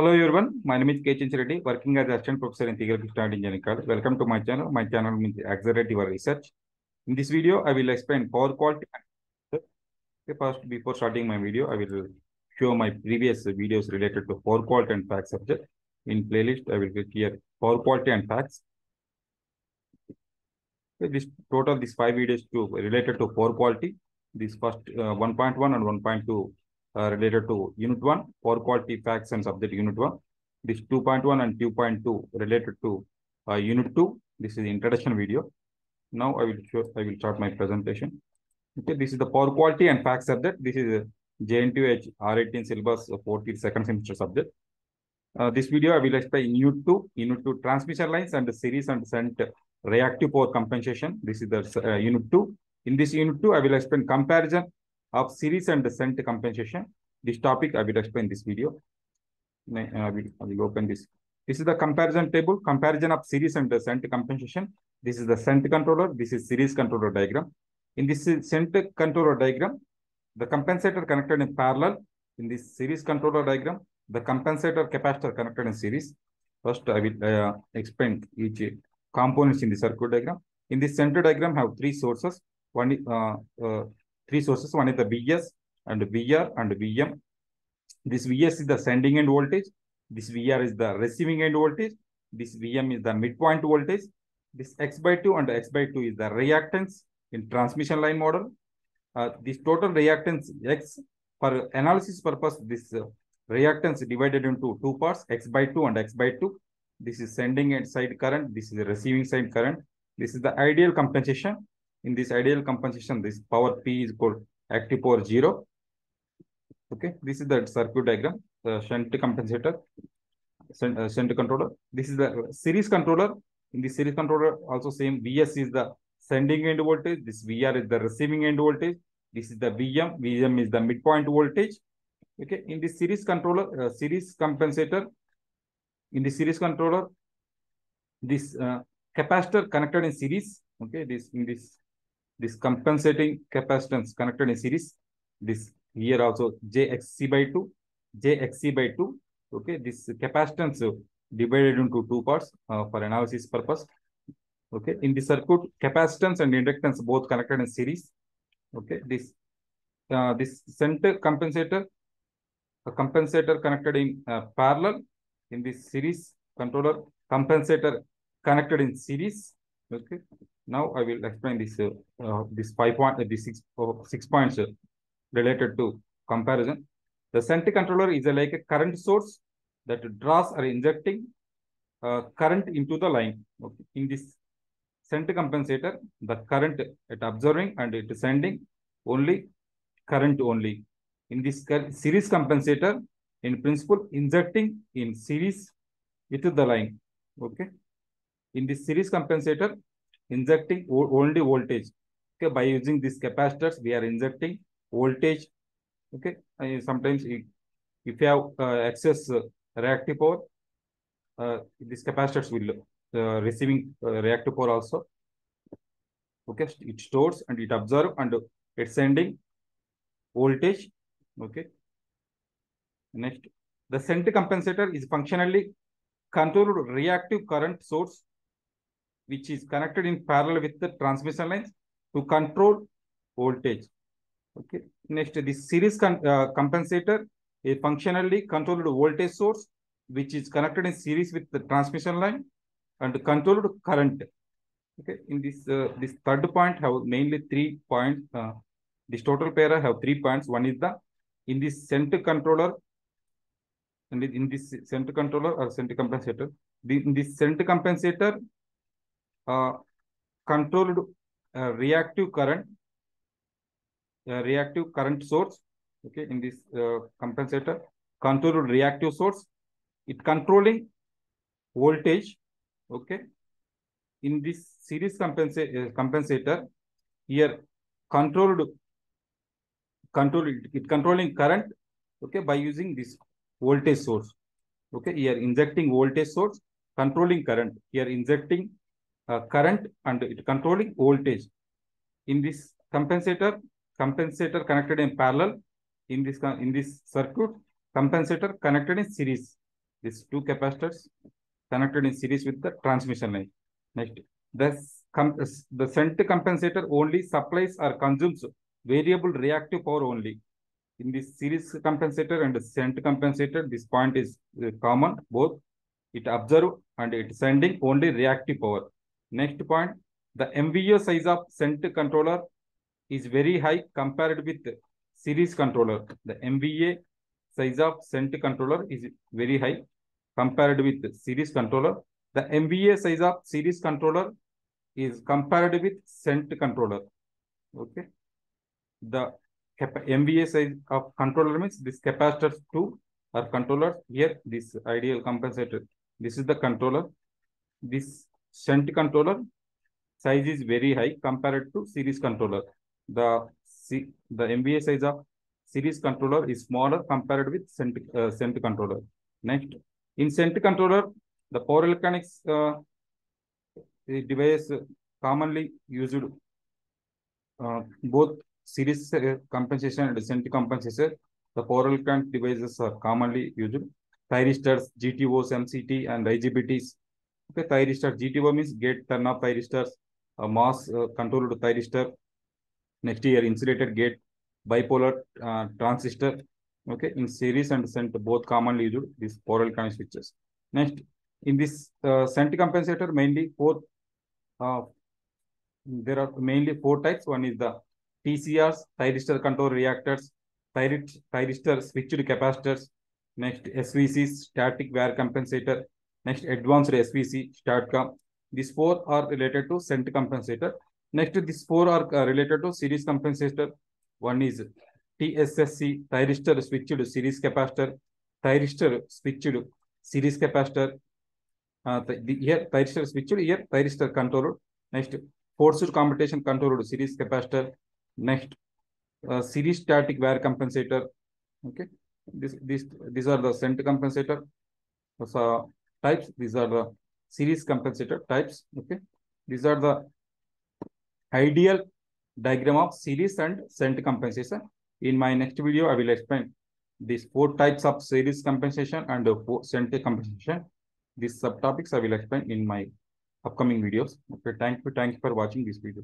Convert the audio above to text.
Hello everyone, my name is K. Reddy, working as assistant professor in Theoretical Standard Engineering College. Welcome to my channel. My channel means accelerate your research. In this video, I will explain power quality. Okay, first, before starting my video, I will show my previous videos related to power quality and facts subject. In playlist, I will click here power quality and facts. Okay, this total, these five videos to related to power quality. This first uh, 1.1 and 1.2 uh, related to unit 1, power quality facts and subject unit 1. This 2.1 and 2.2 related to uh, unit 2. This is the introduction video. Now I will show, I will start my presentation. Okay, this is the power quality and facts subject. This is a JNTUH R18 syllabus 40 second semester subject. Uh, this video I will explain unit 2, unit 2 transmission lines and series and shunt reactive power compensation. This is the uh, unit 2. In this unit 2, I will explain comparison of series and shunt compensation. This topic I will explain this video. I will, I will open this. This is the comparison table, comparison of series and shunt compensation. This is the shunt controller. This is series controller diagram. In this shunt controller diagram, the compensator connected in parallel. In this series controller diagram, the compensator capacitor connected in series. First, I will uh, explain each components in the circuit diagram. In this center diagram, have three sources. One uh, uh, three sources. One is the VS and VR and VM. This VS is the sending end voltage. This VR is the receiving end voltage. This VM is the midpoint voltage. This X by 2 and X by 2 is the reactance in transmission line model. Uh, this total reactance X for analysis purpose, this uh, reactance divided into two parts, X by 2 and X by 2. This is sending end side current. This is the receiving side current. This is the ideal compensation. In this ideal compensation, this power P is called active power 0. Okay, this is the circuit diagram, the shunt compensator, shunt, uh, controller. This is the series controller. In the series controller, also same VS is the sending end voltage. This VR is the receiving end voltage. This is the VM. VM is the midpoint voltage. Okay, in the series controller, uh, series compensator, in the series controller, this uh, capacitor connected in series. Okay, this in this this compensating capacitance connected in series. This here also JXC by 2, JXC by 2. Okay, this capacitance divided into two parts uh, for analysis purpose. Okay, in the circuit, capacitance and inductance both connected in series. Okay, this uh, this center compensator, a compensator connected in uh, parallel in this series controller, compensator connected in series. Okay, now I will explain this uh, uh, this five point uh, this six uh, six points uh, related to comparison. The center controller is a, like a current source that draws or injecting uh, current into the line. Okay. In this center compensator, the current it observing and it is sending only current only. In this series compensator, in principle, injecting in series with the line. Okay. In this series compensator, injecting only voltage. Okay. By using these capacitors, we are injecting voltage. Okay. Uh, sometimes if, if you have uh, excess uh, reactive power, uh, these capacitors will uh, receiving uh, reactive power also. Okay, it stores and it observe and it's sending voltage. Okay. Next, the center compensator is functionally controlled reactive current source, which is connected in parallel with the transmission lines to control voltage. Okay. Next, the series uh, compensator a functionally controlled voltage source, which is connected in series with the transmission line and controlled current. Okay, in this uh, this third point have mainly three points. Uh, this total pair have three points. One is the in this center controller, and in this center controller or center compensator, the, in this center compensator, uh, controlled uh, reactive current, uh, reactive current source. Okay, in this uh, compensator, controlled reactive source, it controlling voltage okay in this series compensa uh, compensator here controlled control it, it controlling current okay by using this voltage source okay here injecting voltage source controlling current here injecting uh, current and it controlling voltage in this compensator compensator connected in parallel in this in this circuit compensator connected in series these two capacitors connected in series with the transmission line. Next, the, the shunt compensator only supplies or consumes variable reactive power only. In this series compensator and shunt compensator, this point is uh, common, both it observe and it sending only reactive power. Next point, the MVA size of shunt controller is very high compared with series controller. The MVA size of shunt controller is very high compared with series controller. The MVA size of series controller is compared with shunt controller. Okay. The MVA size of controller means this capacitors two are controllers. Here, this ideal compensator. This is the controller. This shunt controller size is very high compared to series controller. The the MVA size of series controller is smaller compared with shunt, uh, shunt controller. Next, in shunt controller, the power electronics uh, device commonly used uh, both series uh, compensation and shunt compensation. The power electronic devices are commonly used. Thyristors, GTOs, MCT, and IGBTs. Okay, thyristor GTO means gate turn off thyristors, a mass uh, controlled thyristor. Next year, insulated gate, bipolar uh, transistor. Okay, in series and shunt both commonly used these power electronic switches. Next, in this uh, shunt compensator, mainly four. Uh, there are mainly four types. One is the TCRs, thyristor control reactors, thyristor switched capacitors, next SVC, static wear compensator, next advanced SVC, STATCOM. These four are related to shunt compensator. Next, these four are uh, related to series compensator. One is TSSC, thyristor switched series capacitor, thyristor switched series capacitor. Uh, the, here, thyristor switched, here, thyristor controlled. Next, forced commutation controlled series capacitor. Next, uh, series static wear compensator. Okay, this this these are the shunt compensator so, types. These are the series compensator types. Okay, these are the ideal diagram of series and shunt compensation. In my next video, I will explain these four types of series compensation and shunt compensation. These subtopics I will explain in my upcoming videos. Okay, thank you. Thank you for watching this video.